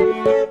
Música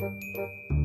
Música